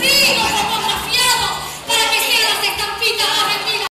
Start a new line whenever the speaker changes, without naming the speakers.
contigo,